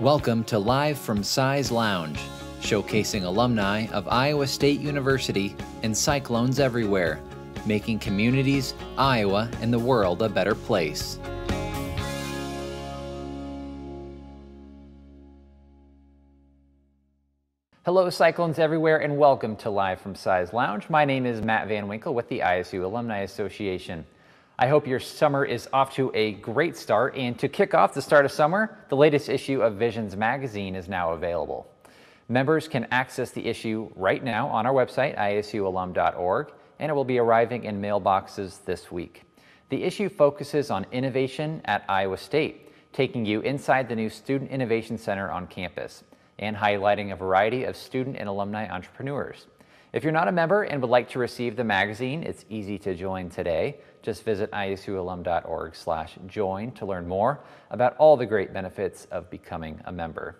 Welcome to Live from Cy's Lounge, showcasing alumni of Iowa State University and Cyclones everywhere, making communities, Iowa, and the world a better place. Hello, Cyclones everywhere, and welcome to Live from Cy's Lounge. My name is Matt Van Winkle with the ISU Alumni Association. I hope your summer is off to a great start. And to kick off the start of summer, the latest issue of Visions magazine is now available. Members can access the issue right now on our website, isualum.org, and it will be arriving in mailboxes this week. The issue focuses on innovation at Iowa State, taking you inside the new Student Innovation Center on campus and highlighting a variety of student and alumni entrepreneurs. If you're not a member and would like to receive the magazine, it's easy to join today. Just visit isualum.org slash join to learn more about all the great benefits of becoming a member.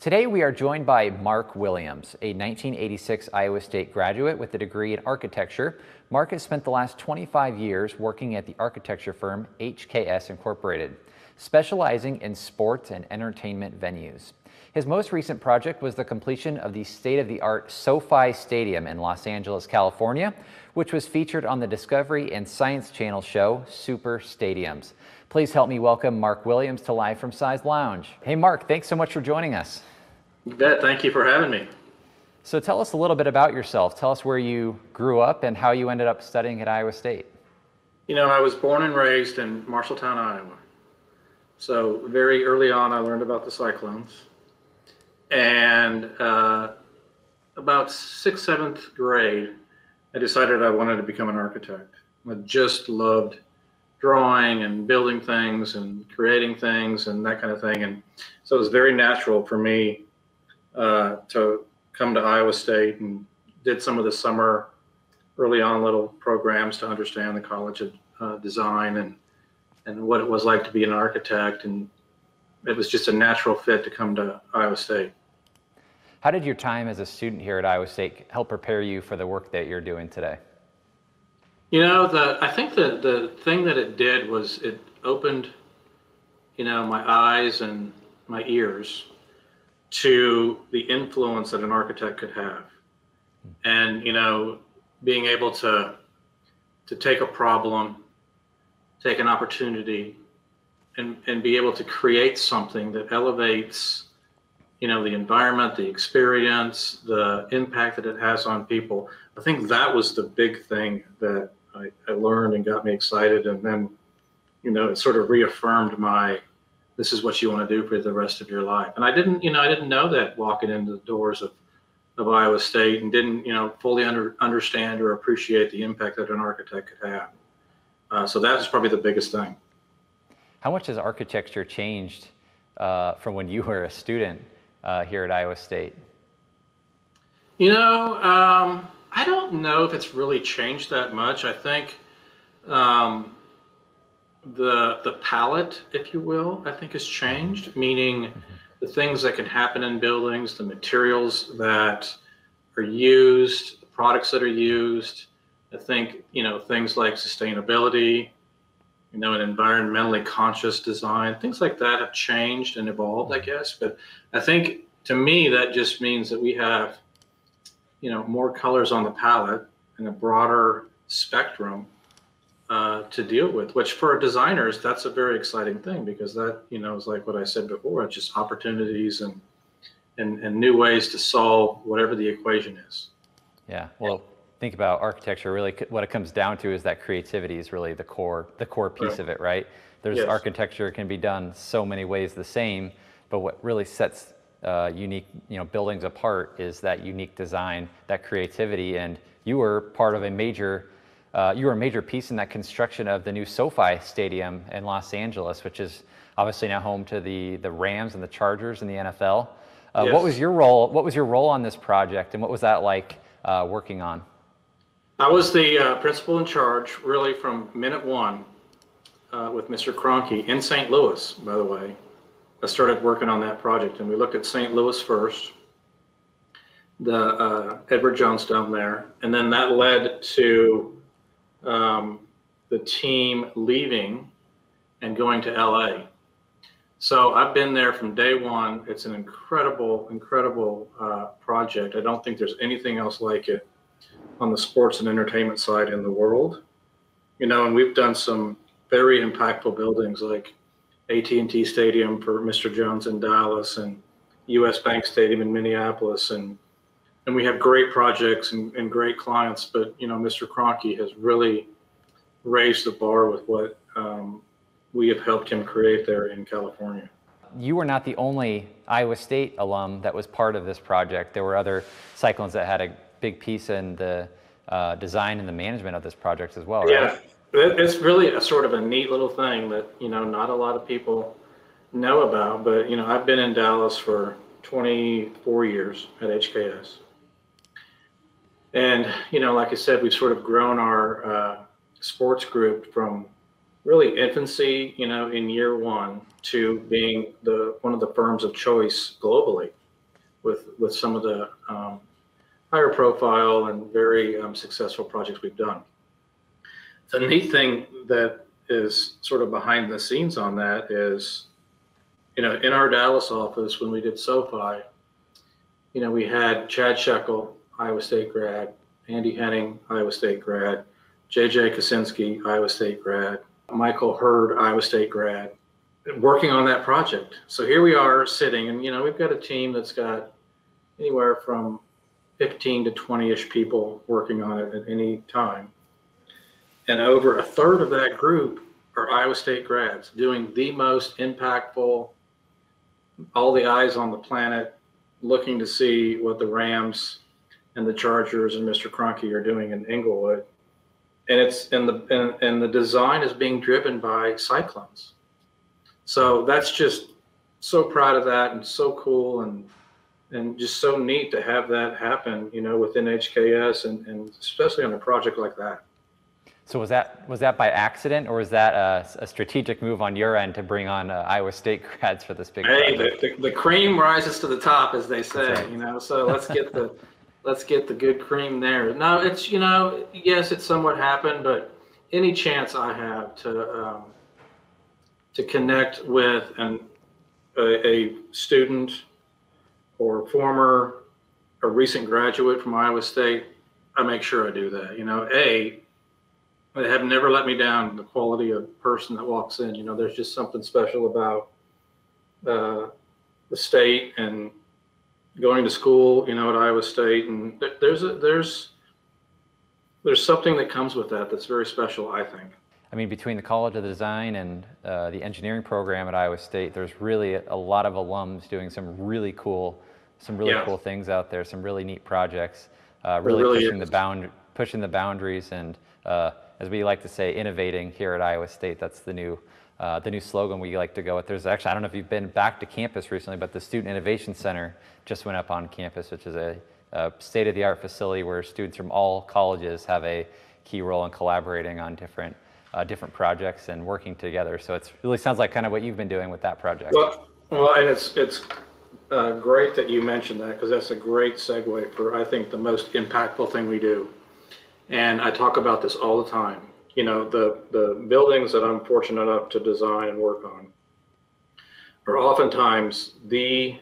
Today we are joined by Mark Williams, a 1986 Iowa State graduate with a degree in architecture. Mark has spent the last 25 years working at the architecture firm HKS Incorporated, specializing in sports and entertainment venues. His most recent project was the completion of the state-of-the-art SoFi Stadium in Los Angeles, California, which was featured on the Discovery and Science Channel show Super Stadiums. Please help me welcome Mark Williams to Live from Cy's Lounge. Hey, Mark, thanks so much for joining us. You bet. Thank you for having me. So tell us a little bit about yourself. Tell us where you grew up and how you ended up studying at Iowa State. You know, I was born and raised in Marshalltown, Iowa. So very early on, I learned about the Cyclones and uh, about sixth, seventh grade, I decided I wanted to become an architect. I just loved drawing and building things and creating things and that kind of thing. And so it was very natural for me uh, to come to Iowa State and did some of the summer early on little programs to understand the college of uh, design and and what it was like to be an architect and it was just a natural fit to come to Iowa State. How did your time as a student here at Iowa State help prepare you for the work that you're doing today? You know, the I think the the thing that it did was it opened, you know, my eyes and my ears to the influence that an architect could have. And, you know, being able to to take a problem, take an opportunity, and, and be able to create something that elevates you know the environment the experience the impact that it has on people. I think that was the big thing that I, I, learned and got me excited and then you know it sort of reaffirmed my this is what you want to do for the rest of your life. And i didn't you know i didn't know that walking into the doors of of iowa state and didn't you know fully under, understand or appreciate the impact that an architect could have. Uh, so that was probably the biggest thing. How much has architecture changed uh, from when you were a student uh, here at Iowa State? You know, um, I don't know if it's really changed that much. I think um, the the palette, if you will, I think has changed. Meaning, the things that can happen in buildings, the materials that are used, the products that are used. I think you know things like sustainability, you know, an environmentally conscious design, things like that have changed and evolved, I guess. But I think to me, that just means that we have, you know, more colors on the palette and a broader spectrum uh, to deal with, which for designers, that's a very exciting thing because that, you know, is like what I said before, it's just opportunities and, and, and new ways to solve whatever the equation is. Yeah. Well, think about architecture, really what it comes down to is that creativity is really the core, the core piece right. of it, right? There's yes. architecture can be done so many ways the same, but what really sets uh, unique, you know, buildings apart is that unique design, that creativity, and you were part of a major, uh, you were a major piece in that construction of the new SoFi Stadium in Los Angeles, which is obviously now home to the the Rams and the Chargers in the NFL. Uh, yes. What was your role? What was your role on this project, and what was that like uh, working on? I was the uh, principal in charge, really, from minute one uh, with Mr. Kroenke in St. Louis, by the way. I started working on that project, and we looked at St. Louis first, the uh, Edward Jones Dome there, and then that led to um, the team leaving and going to LA. So I've been there from day one. It's an incredible, incredible uh, project. I don't think there's anything else like it on the sports and entertainment side in the world. You know, and we've done some very impactful buildings like AT&T Stadium for Mr. Jones in Dallas and US Bank Stadium in Minneapolis and and we have great projects and, and great clients, but you know, Mr. Kroenke has really raised the bar with what um, we have helped him create there in California. You were not the only Iowa State alum that was part of this project. There were other Cyclones that had a big piece in the uh, design and the management of this project as well, right? Yeah, it's really a sort of a neat little thing that you know not a lot of people know about. But you know, I've been in Dallas for 24 years at HKS, and you know, like I said, we've sort of grown our uh, sports group from really infancy, you know, in year one to being the one of the firms of choice globally, with with some of the um, higher profile and very um, successful projects we've done. The neat thing that is sort of behind the scenes on that is, you know, in our Dallas office when we did SoFi, you know, we had Chad Shekel, Iowa State grad, Andy Henning, Iowa State grad, JJ Kosinski, Iowa State grad, Michael Hurd, Iowa State grad, working on that project. So here we are sitting, and you know, we've got a team that's got anywhere from 15 to 20 ish people working on it at any time. And over a third of that group are Iowa State grads doing the most impactful, all the eyes on the planet, looking to see what the Rams and the Chargers and Mr. Kroenke are doing in Inglewood. And it's and the and, and the design is being driven by cyclones. So that's just so proud of that and so cool and and just so neat to have that happen, you know, within HKS and, and especially on a project like that. So was that was that by accident, or was that a, a strategic move on your end to bring on uh, Iowa State grads for this big? Hey, the, the, the, cream rises to the top, as they say. Right. You know, so let's get the let's get the good cream there. No, it's you know, yes, it somewhat happened, but any chance I have to um, to connect with an a, a student or former or recent graduate from Iowa State, I make sure I do that. You know, a they have never let me down. The quality of person that walks in, you know, there's just something special about uh, the state and going to school, you know, at Iowa State, and there's a, there's there's something that comes with that that's very special, I think. I mean, between the College of Design and uh, the engineering program at Iowa State, there's really a lot of alums doing some really cool some really yeah. cool things out there, some really neat projects, uh, really, really, pushing is. the bound, pushing the boundaries, and uh, as we like to say, innovating here at Iowa State. That's the new. Uh, the new slogan we like to go with. There's actually, I don't know if you've been back to campus recently, but the Student Innovation Center just went up on campus, which is a, a state of the art facility where students from all colleges have a key role in collaborating on different uh, different projects and working together. So it really sounds like kind of what you've been doing with that project. Well, well, and it's it's uh, great that you mentioned that because that's a great segue for, I think, the most impactful thing we do. And I talk about this all the time. You know, the, the buildings that I'm fortunate enough to design and work on are oftentimes the,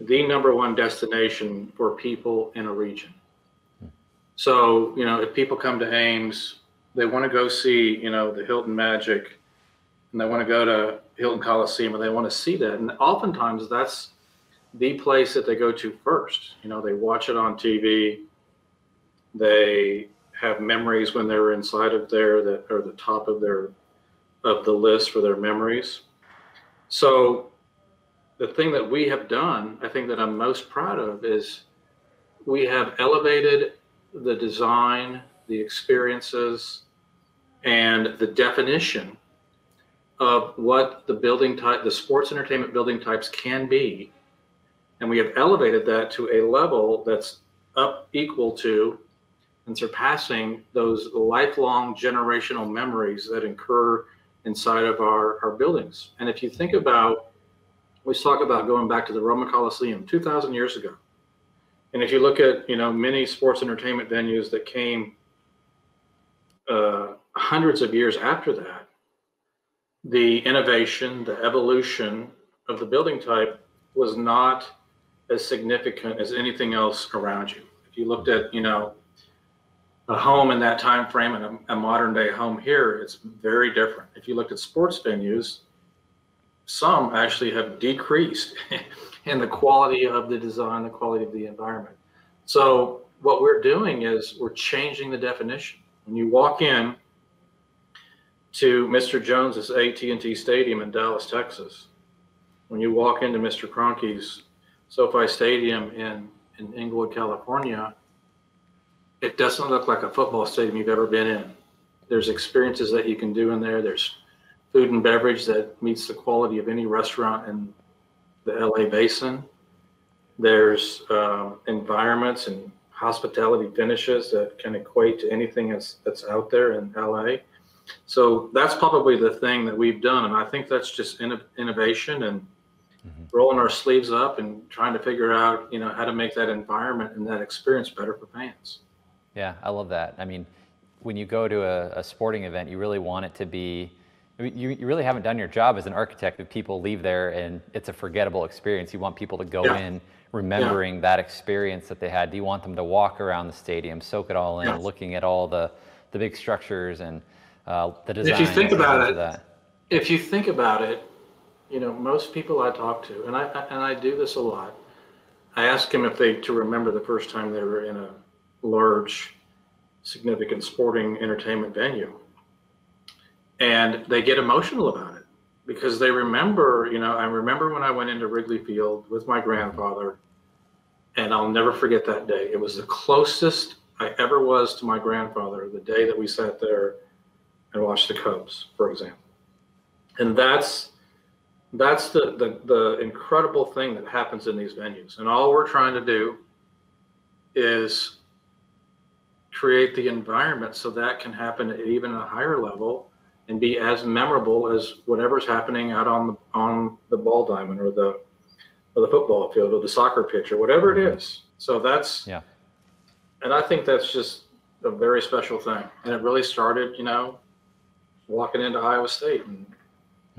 the number one destination for people in a region. So, you know, if people come to Ames, they want to go see, you know, the Hilton Magic and they want to go to Hilton Coliseum and they want to see that. And oftentimes that's the place that they go to first. You know, they watch it on TV. They have memories when they're inside of there that are the top of their of the list for their memories. So the thing that we have done, I think that I'm most proud of is we have elevated the design, the experiences, and the definition of what the building type, the sports entertainment building types can be and we have elevated that to a level that's up equal to and surpassing those lifelong generational memories that incur inside of our, our buildings. And if you think about, we talk about going back to the Roman Coliseum 2,000 years ago. And if you look at, you know, many sports entertainment venues that came uh, hundreds of years after that, the innovation, the evolution of the building type was not as significant as anything else around you. If you looked at, you know, a home in that time frame and a, a modern day home here, it's very different. If you looked at sports venues, some actually have decreased in the quality of the design, the quality of the environment. So what we're doing is we're changing the definition. When you walk in to Mr. Jones's AT&T Stadium in Dallas, Texas, when you walk into Mr. Kroenke's SoFi Stadium in in Inglewood, California, it doesn't look like a football stadium you've ever been in. There's experiences that you can do in there. There's food and beverage that meets the quality of any restaurant in the LA basin. There's um, environments and hospitality finishes that can equate to anything that's that's out there in LA. So that's probably the thing that we've done, and I think that's just innovation and mm-hmm. rolling our sleeves up and trying to figure out, you know, how to make that environment and that experience better for fans. Yeah, I love that. I mean, when you go to a, a sporting event, you really want it to be. I mean, you, you really haven't done your job as an architect if people leave there and it's a forgettable experience. You want people to go yeah. in remembering yeah. that experience that they had. Do you want them to walk around the stadium, soak it all in, looking at all the, the big structures and uh, the design? If you think about it, that. if you think about it, you know, most people I talk to, and I and I do this a lot. I ask them if they to remember the first time they were in a large, significant sporting entertainment venue. And they get emotional about it because they remember, you know, I remember when I went into Wrigley Field with my grandfather, and I'll never forget that day. It was the closest I ever was to my grandfather the day that we sat there and watch the Cubs, for example. And that's that's the, the the incredible thing that happens in these venues. And all we're trying to do is create the environment so that can happen at even a higher level and be as memorable as whatever's happening out on the on the ball diamond or the or the football field or the soccer pitch or whatever it mm-hmm. is. So that's yeah. And I think that's just a very special thing. And it really started, you know, walking into Iowa State and,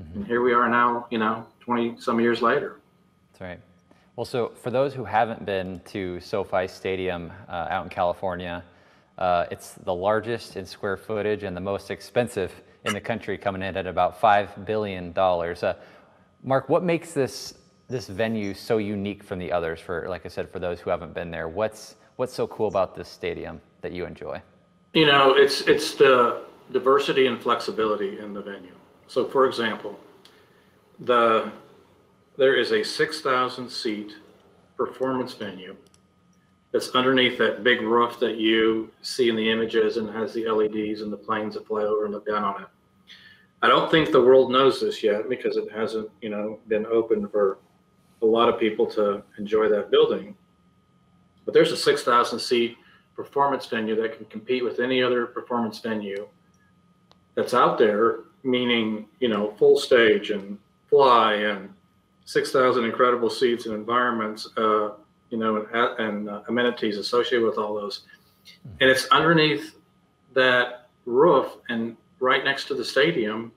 mm-hmm. and here we are now, you know, 20 some years later. That's right. Well, so for those who haven't been to SoFi Stadium uh, out in California, uh, it's the largest in square footage and the most expensive in the country, coming in at about $5 billion. Uh, Mark, what makes this, this venue so unique from the others for, like I said, for those who haven't been there? What's, what's so cool about this stadium that you enjoy? You know, it's, it's the diversity and flexibility in the venue. So, for example, the, there is a 6,000 seat performance venue that's underneath that big roof that you see in the images and has the LEDs and the planes that fly over and look down on it. I don't think the world knows this yet because it hasn't, you know, been open for a lot of people to enjoy that building. But there's a 6,000 seat performance venue that can compete with any other performance venue that's out there, meaning, you know, full stage and fly and 6,000 incredible seats and environments. Uh, you know, and, and uh, amenities associated with all those. And it's underneath that roof and right next to the stadium.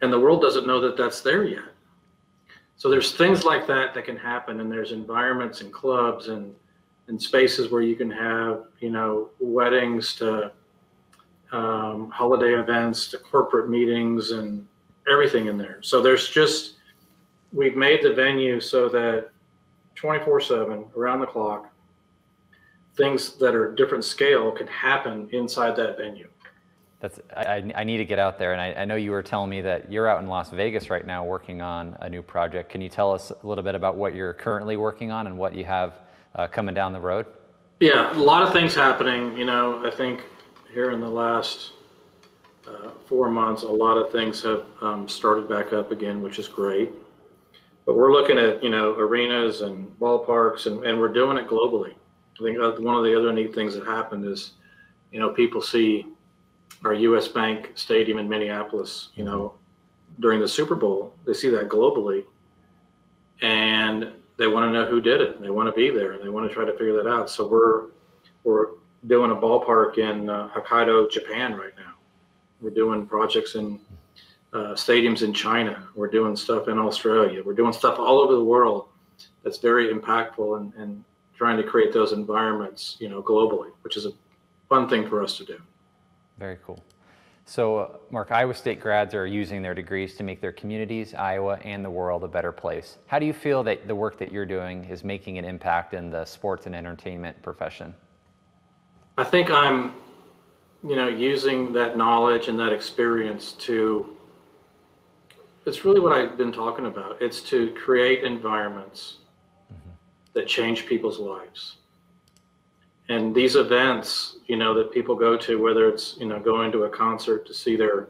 And the world doesn't know that that's there yet. So there's things like that that can happen, and there's environments and clubs and and spaces where you can have you know weddings to um, holiday events to corporate meetings and everything in there. So there's just we've made the venue so that 24 7 around the clock things that are different scale can happen inside that venue. That's I, I need to get out there and I, I know you were telling me that you're out in las vegas right now working on a new project. Can you tell us a little bit about what you're currently working on and what you have uh, coming down the road? Yeah a lot of things happening you know i think here in the last uh, four months a lot of things have um, started back up again which is great but we're looking at, you know, arenas and ballparks and, and we're doing it globally. I think one of the other neat things that happened is, you know, people see our US Bank Stadium in Minneapolis, you know, during the Super Bowl, they see that globally and they want to know who did it. They want to be there and they want to try to figure that out. So we're, we're doing a ballpark in uh, Hokkaido, Japan right now. We're doing projects in uh, stadiums in China. We're doing stuff in Australia. We're doing stuff all over the world that's very impactful and, and trying to create those environments, you know, globally, which is a fun thing for us to do. Very cool. So, uh, Mark, Iowa State grads are using their degrees to make their communities, Iowa, and the world a better place. How do you feel that the work that you're doing is making an impact in the sports and entertainment profession? I think I'm, you know, using that knowledge and that experience to, it's really what I've been talking about. It's to create environments mm-hmm. that change people's lives and these events, you know, that people go to, whether it's you know going to a concert to see their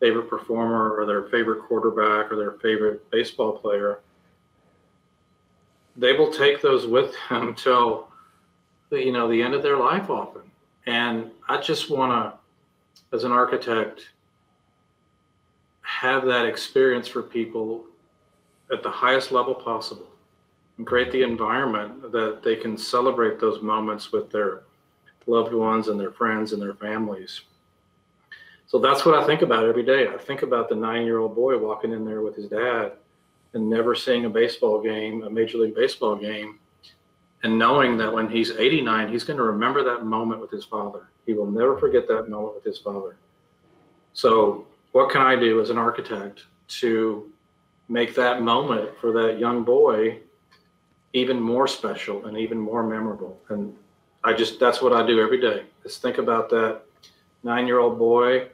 favorite performer or their favorite quarterback or their favorite baseball player, they will take those with them till you know the end of their life often. And I just want to, as an architect, have that experience for people at the highest level possible and create the environment that they can celebrate those moments with their loved ones and their friends and their families. So that's what I think about every day. I think about the nine year old boy walking in there with his dad and never seeing a baseball game, a Major League Baseball game, and knowing that when he's 89, he's going to remember that moment with his father. He will never forget that moment with his father. So, what can I do as an architect to make that moment for that young boy even more special and even more memorable. And I just, that's what I do every day is think about that nine year old boy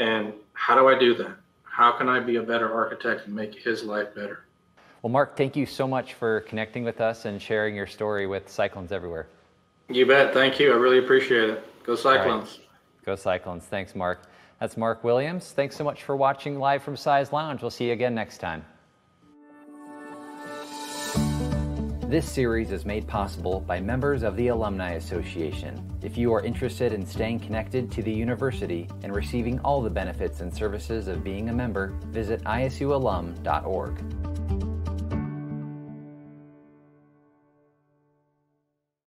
and how do I do that? How can I be a better architect and make his life better? Well, Mark, thank you so much for connecting with us and sharing your story with Cyclones Everywhere. You bet. Thank you. I really appreciate it. Go Cyclones. Right. Go Cyclones. Thanks, Mark. That's Mark Williams. Thanks so much for watching live from Cy's Lounge. We'll see you again next time. This series is made possible by members of the Alumni Association. If you are interested in staying connected to the university and receiving all the benefits and services of being a member, visit isualum.org.